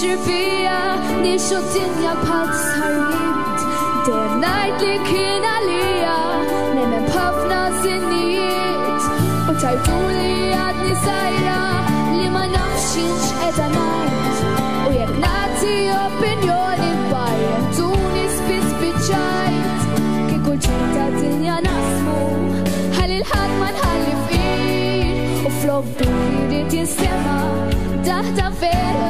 Isher nixu dinja bħal sarrit Der najt li kien għalija Nemmen bħafna zinnijiet U tajtu li għadni sajra Li ma nafxinx edha najt U jek nati opinjoni Bajjetuni spis bieċajt Kiku ġita dinja nasmu Għalil ħad ma nħalli fir U flok duri tinsema Daħta vera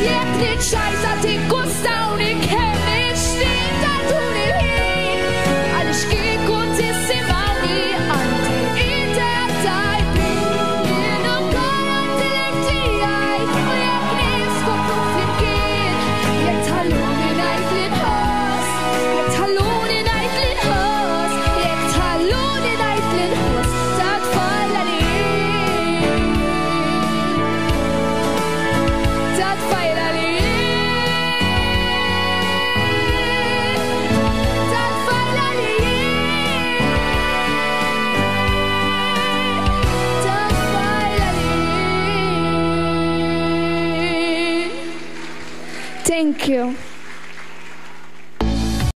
Piękny czaj za tylko Thank you.